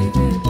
Underwood,